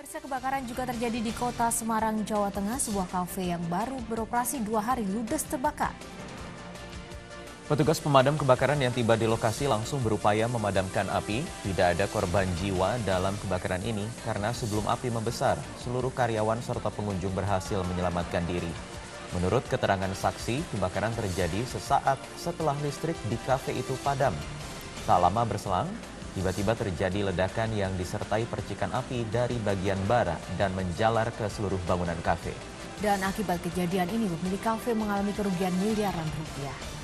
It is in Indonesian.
Pemirsa kebakaran juga terjadi di kota Semarang, Jawa Tengah. Sebuah kafe yang baru beroperasi dua hari ludes terbakar. Petugas pemadam kebakaran yang tiba di lokasi langsung berupaya memadamkan api. Tidak ada korban jiwa dalam kebakaran ini karena sebelum api membesar, seluruh karyawan serta pengunjung berhasil menyelamatkan diri. Menurut keterangan saksi, kebakaran terjadi sesaat setelah listrik di kafe itu padam. Tak lama berselang, tiba-tiba terjadi ledakan yang disertai percikan api dari bagian bara dan menjalar ke seluruh bangunan kafe. Dan akibat kejadian ini, pemilik kafe mengalami kerugian miliaran rupiah.